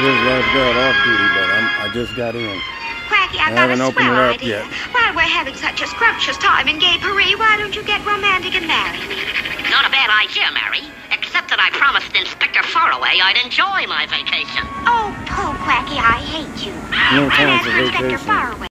Lifeguard off duty, but I'm, I just got in. Quacky, I haven't opened it up idea. yet. While we're having such a scrumptious time in Gay Paree, why don't you get romantic and marry me? Not a bad idea, Mary. Except that I promised Inspector Faraway I'd enjoy my vacation. Oh, poor Quacky, I hate you. No time for vacation. Inspector. Faraway,